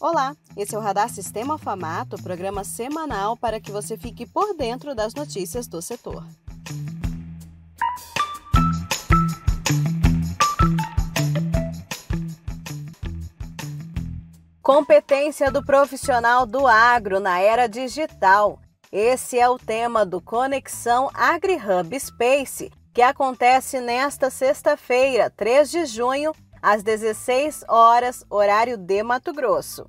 Olá, esse é o Radar Sistema Famato, programa semanal para que você fique por dentro das notícias do setor. Competência do profissional do agro na era digital. Esse é o tema do Conexão AgriHub Space, que acontece nesta sexta-feira, 3 de junho, às 16 horas, horário de Mato Grosso.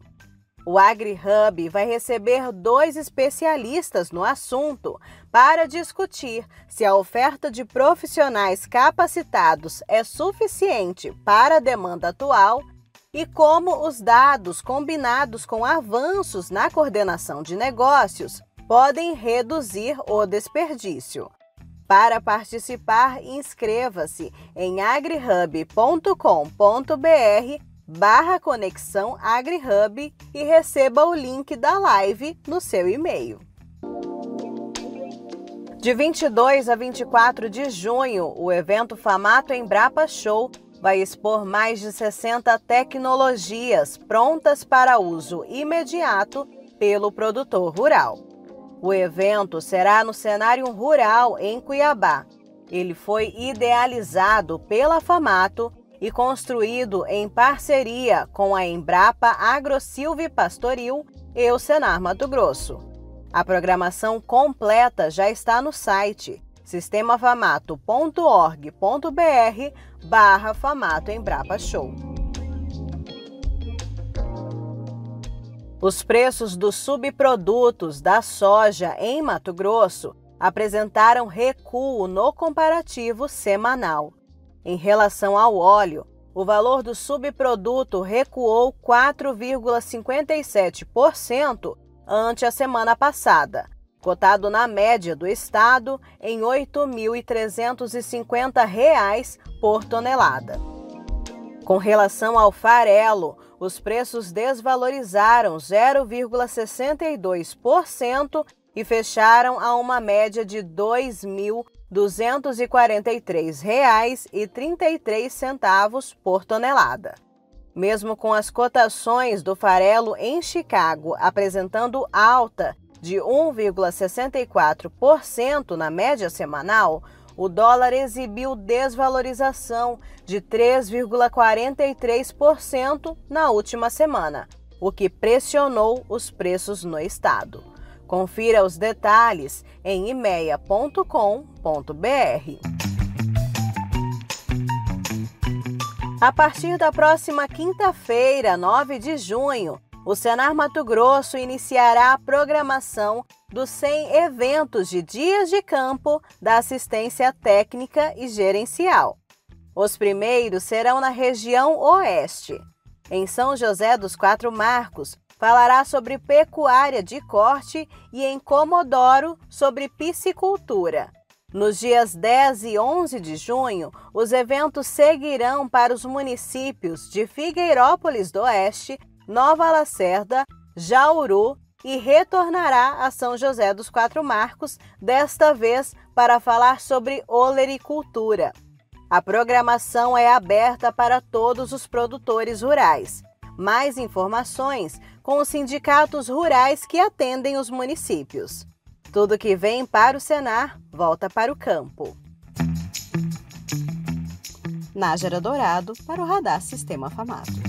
O AgriHub vai receber dois especialistas no assunto para discutir se a oferta de profissionais capacitados é suficiente para a demanda atual e como os dados combinados com avanços na coordenação de negócios podem reduzir o desperdício. Para participar, inscreva-se em agrihub.com.br barra conexão AgriHub e receba o link da live no seu e-mail. De 22 a 24 de junho, o evento Famato Embrapa Show vai expor mais de 60 tecnologias prontas para uso imediato pelo produtor rural. O evento será no cenário rural em Cuiabá. Ele foi idealizado pela Famato e construído em parceria com a Embrapa AgroSilve Pastoril e o Senar Mato Grosso. A programação completa já está no site sistemafamato.org.br barra Famato Embrapa Show. Os preços dos subprodutos da soja em Mato Grosso apresentaram recuo no comparativo semanal. Em relação ao óleo, o valor do subproduto recuou 4,57% ante a semana passada, cotado na média do estado em R$ 8.350 por tonelada. Com relação ao farelo, os preços desvalorizaram 0,62% e fecharam a uma média de R$ 2.243,33 por tonelada. Mesmo com as cotações do farelo em Chicago apresentando alta de 1,64% na média semanal, o dólar exibiu desvalorização de 3,43% na última semana, o que pressionou os preços no estado. Confira os detalhes em imeia.com.br. A partir da próxima quinta-feira, 9 de junho, o Senar Mato Grosso iniciará a programação dos 100 eventos de dias de campo da assistência técnica e gerencial. Os primeiros serão na região oeste. Em São José dos Quatro Marcos, falará sobre pecuária de corte e em Comodoro sobre piscicultura. Nos dias 10 e 11 de junho, os eventos seguirão para os municípios de Figueirópolis do Oeste, Nova Lacerda, Jauru e retornará a São José dos Quatro Marcos, desta vez para falar sobre olericultura. A programação é aberta para todos os produtores rurais. Mais informações com os sindicatos rurais que atendem os municípios. Tudo que vem para o Senar volta para o campo. Nájera Dourado para o Radar Sistema Famato.